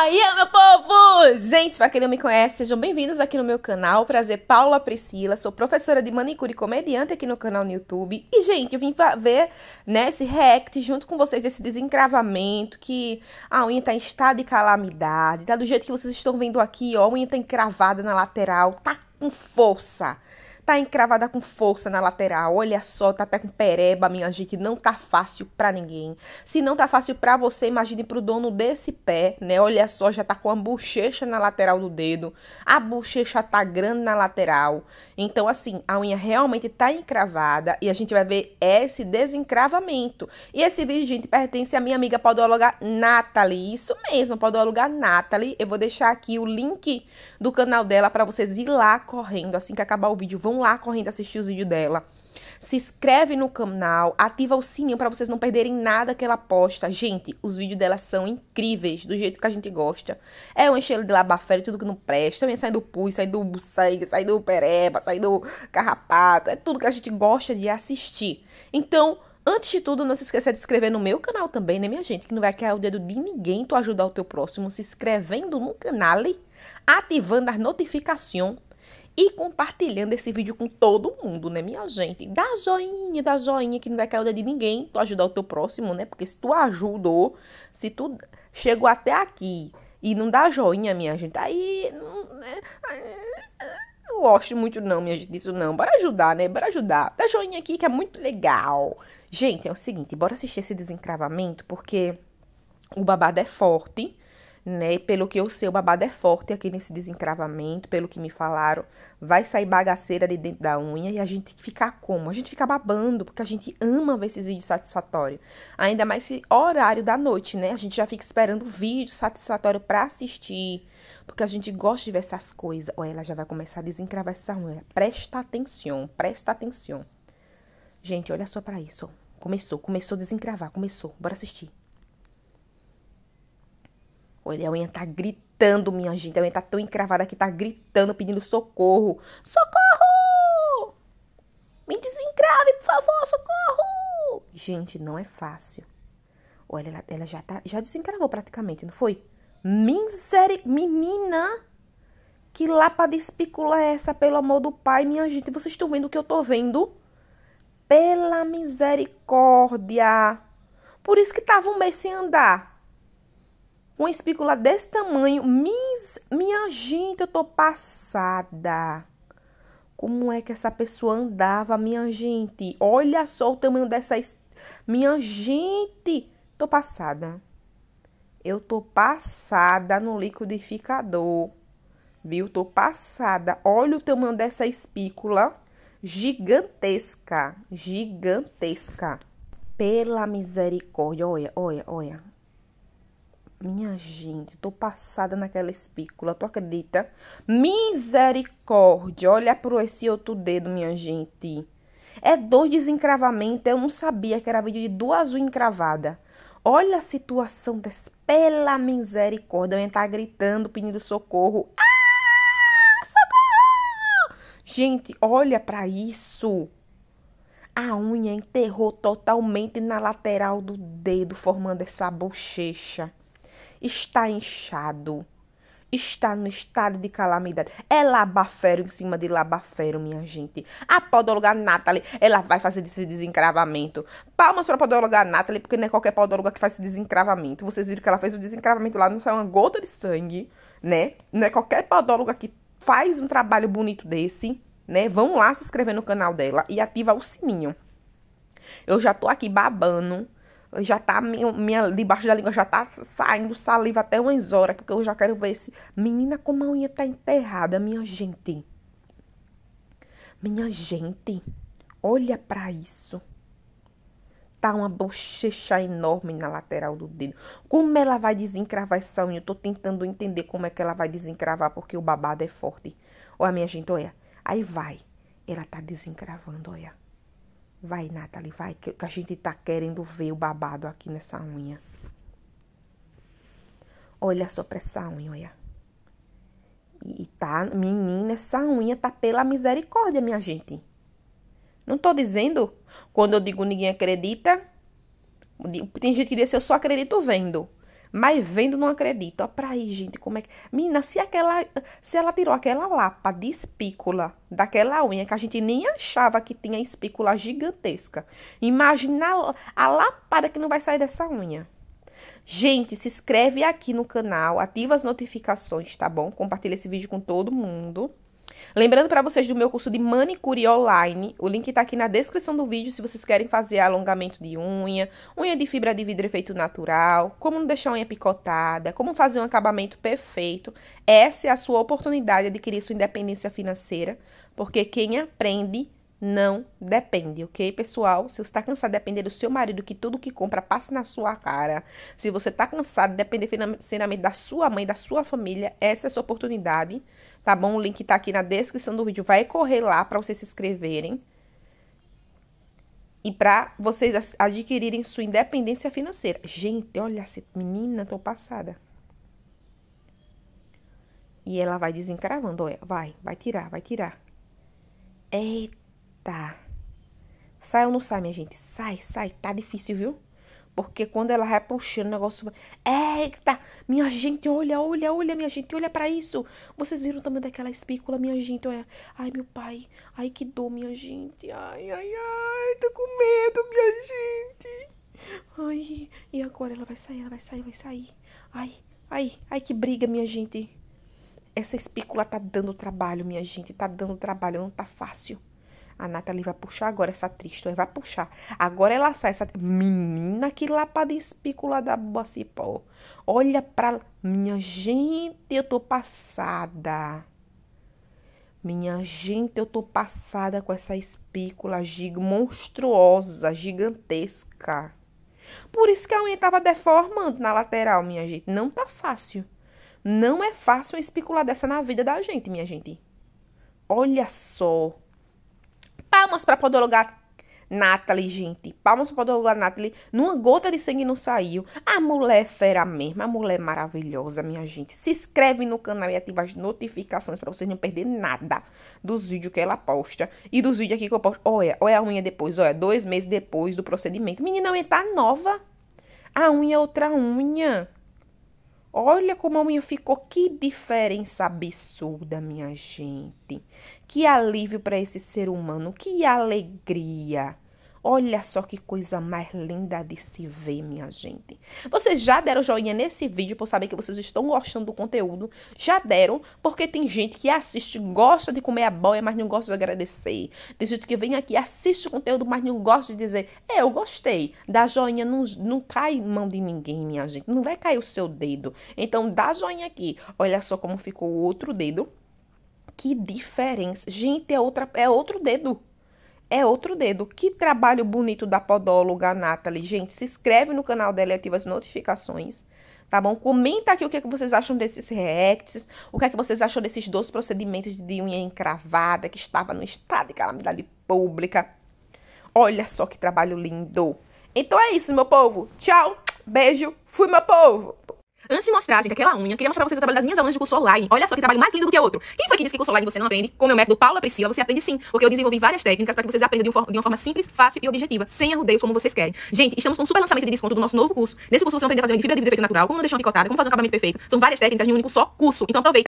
aí, meu povo! Gente, para quem não me conhece, sejam bem-vindos aqui no meu canal. Prazer, Paula Priscila. Sou professora de manicure e comediante aqui no canal no YouTube. E, gente, eu vim ver né, esse react junto com vocês desse desencravamento, que a unha tá em estado de calamidade. Tá do jeito que vocês estão vendo aqui, ó. A unha tá encravada na lateral, tá com força tá encravada com força na lateral. Olha só, tá até com pereba, minha gente. Não tá fácil pra ninguém. Se não tá fácil pra você, imagine pro dono desse pé, né? Olha só, já tá com a bochecha na lateral do dedo. A bochecha tá grande na lateral. Então, assim, a unha realmente tá encravada e a gente vai ver esse desencravamento. E esse vídeo, gente, pertence à minha amiga podóloga Nathalie. Isso mesmo, podóloga Nathalie. Eu vou deixar aqui o link do canal dela para vocês ir lá correndo. Assim que acabar o vídeo, vão lá correndo assistir os vídeos dela. Se inscreve no canal, ativa o sininho para vocês não perderem nada que ela posta. Gente, os vídeos dela são incríveis, do jeito que a gente gosta. É um enchelo de labafério, tudo que não presta. Também sai do pus, sai do sangue, sai do pereba, sai do carrapato. É tudo que a gente gosta de assistir. Então, Antes de tudo, não se esqueça de se inscrever no meu canal também, né, minha gente? Que não vai cair o dedo de ninguém tu ajudar o teu próximo se inscrevendo no canal, ativando as notificações e compartilhando esse vídeo com todo mundo, né, minha gente? Dá joinha, dá joinha que não vai cair o dedo de ninguém, tu ajudar o teu próximo, né? Porque se tu ajudou, se tu chegou até aqui e não dá joinha, minha gente, aí não, né? não gosto muito não, minha gente, disso não. Bora ajudar, né? Bora ajudar. Dá joinha aqui que é muito legal. Gente, é o seguinte, bora assistir esse desencravamento porque o babado é forte né? Pelo que eu sei, o babado é forte aqui nesse desencravamento, pelo que me falaram. Vai sair bagaceira de dentro da unha e a gente fica como? A gente fica babando, porque a gente ama ver esses vídeos satisfatórios. Ainda mais esse horário da noite, né? A gente já fica esperando vídeo satisfatório para assistir, porque a gente gosta de ver essas coisas. Olha, ela já vai começar a desencravar essa unha. Presta atenção, presta atenção. Gente, olha só para isso. Começou, começou a desencravar, começou. Bora assistir. Olha, a unha tá gritando, minha gente. A unha tá tão encravada que tá gritando, pedindo socorro. Socorro! Me desencrave, por favor, socorro! Gente, não é fácil. Olha, ela, ela já, tá, já desencravou praticamente, não foi? Miséria... Menina! Que lapa de espícula é essa, pelo amor do pai, minha gente? Vocês estão vendo o que eu tô vendo? Pela misericórdia! Por isso que tava um mês sem andar uma espícula desse tamanho. Mis, minha gente, eu tô passada. Como é que essa pessoa andava, minha gente? Olha só o tamanho dessa. Minha gente, tô passada. Eu tô passada no liquidificador. Viu? Tô passada. Olha o tamanho dessa espícula. Gigantesca. Gigantesca. Pela misericórdia. Olha, olha, olha. Minha gente, tô passada naquela espícula, tu acredita? Misericórdia, olha pro esse outro dedo, minha gente. É dois desencravamentos, eu não sabia que era vídeo de duas unhas encravadas. Olha a situação desse, pela misericórdia, eu ia estar gritando, pedindo socorro. Ah, socorro! Gente, olha para isso. A unha enterrou totalmente na lateral do dedo, formando essa bochecha está inchado, está no estado de calamidade. É labafero em cima de labafero, minha gente. A podóloga Nathalie, ela vai fazer esse desencravamento. Palmas para a podóloga Nathalie, porque não é qualquer podóloga que faz esse desencravamento. Vocês viram que ela fez o desencravamento lá, não saiu uma gota de sangue, né? Não é qualquer podóloga que faz um trabalho bonito desse, né? Vão lá se inscrever no canal dela e ativa o sininho. Eu já tô aqui babando já tá, minha, minha, debaixo da língua já tá saindo saliva até umas horas, porque eu já quero ver esse. Menina, como a unha tá enterrada, minha gente. Minha gente, olha para isso. Tá uma bochecha enorme na lateral do dedo. Como ela vai desencravar essa unha? Eu tô tentando entender como é que ela vai desencravar, porque o babado é forte. Olha, minha gente, olha. Aí vai. Ela tá desencravando, olha. Vai, Nathalie, vai, que a gente tá querendo ver o babado aqui nessa unha. Olha só pra essa unha, olha. E tá, menina, essa unha tá pela misericórdia, minha gente. Não tô dizendo, quando eu digo ninguém acredita, tem gente que diz eu só acredito vendo. Mas vendo, não acredito. Olha pra aí, gente, como é que. Menina, se aquela. Se ela tirou aquela lapa de espícula daquela unha que a gente nem achava que tinha espícula gigantesca. Imagina a lapada que não vai sair dessa unha. Gente, se inscreve aqui no canal, ativa as notificações, tá bom? Compartilha esse vídeo com todo mundo. Lembrando para vocês do meu curso de manicure online, o link está aqui na descrição do vídeo se vocês querem fazer alongamento de unha, unha de fibra de vidro efeito natural, como não deixar a unha picotada, como fazer um acabamento perfeito. Essa é a sua oportunidade de adquirir sua independência financeira, porque quem aprende não depende, ok, pessoal? Se você está cansado de depender do seu marido, que tudo que compra passa na sua cara, se você está cansado de depender financeiramente da sua mãe, da sua família, essa é a sua oportunidade, tá bom? O link está aqui na descrição do vídeo, vai correr lá para vocês se inscreverem e para vocês adquirirem sua independência financeira. Gente, olha menina, tô passada. E ela vai desencravando, olha, vai, vai tirar, vai tirar. Eita. Tá. Sai ou não sai, minha gente? Sai, sai. Tá difícil, viu? Porque quando ela vai puxando, o negócio. Eita! Minha gente, olha, olha, olha, minha gente, olha para isso. Vocês viram também daquela espícula, minha gente, olha. Ai, meu pai. Ai, que dor, minha gente. Ai, ai, ai. Tô com medo, minha gente. Ai, e agora ela vai sair, ela vai sair, vai sair. Ai, ai, ai, que briga, minha gente. Essa espícula tá dando trabalho, minha gente. Tá dando trabalho, não tá fácil. A Nathalie vai puxar agora essa triste, vai puxar. Agora ela sai, essa menina que lapada espícula da Bocipó. Olha pra minha gente, eu tô passada. Minha gente, eu tô passada com essa espícula gig monstruosa, gigantesca. Por isso que a unha tava deformando na lateral, minha gente. Não tá fácil. Não é fácil uma espícula dessa na vida da gente, minha gente. Olha só. Palmas para podóloga Natalie, gente. Palmas para podóloga Natalie. Numa gota de sangue não saiu. A mulher é fera mesmo. A mulher é maravilhosa, minha gente. Se inscreve no canal e ativa as notificações para vocês não perder nada dos vídeos que ela posta. E dos vídeos aqui que eu posto. Olha, olha a unha depois. Olha, dois meses depois do procedimento. Menina, a unha tá nova. A unha é outra unha. Olha como a unha ficou. Que diferença absurda, minha gente. Que alívio para esse ser humano. Que alegria. Olha só que coisa mais linda de se ver, minha gente. Vocês já deram joinha nesse vídeo por saber que vocês estão gostando do conteúdo? Já deram, porque tem gente que assiste, gosta de comer a boia, mas não gosta de agradecer. Tem gente que vem aqui, assiste o conteúdo, mas não gosta de dizer, é, eu gostei. Dá joinha, não, não cai mão de ninguém, minha gente. Não vai cair o seu dedo. Então, dá joinha aqui. Olha só como ficou o outro dedo. Que diferença. Gente, é, outra, é outro dedo é outro dedo. Que trabalho bonito da podóloga Nathalie. Gente, se inscreve no canal dela e ativa as notificações. Tá bom? Comenta aqui o que, é que vocês acham desses reacts. O que é que vocês acham desses dois procedimentos de unha encravada que estava no estado de calamidade pública. Olha só que trabalho lindo. Então é isso, meu povo. Tchau. Beijo. Fui, meu povo. Antes de mostrar, gente, aquela unha, queria mostrar pra vocês o trabalho das minhas alunas de curso online. Olha só que trabalho mais lindo do que outro. Quem foi que disse que curso online você não aprende? Com o meu método Paula Priscila, você aprende sim. Porque eu desenvolvi várias técnicas para que vocês aprendam de, um de, uma forma simples, fácil e objetiva, sem arrudeios como vocês querem. Gente, estamos com um super lançamento de desconto do nosso novo curso. Nesse curso você vai aprender a fazer uma de fibra de efeito natural, como não deixar uma picotada, como fazer um acabamento perfeito. São várias técnicas de um único só curso. Então aproveita.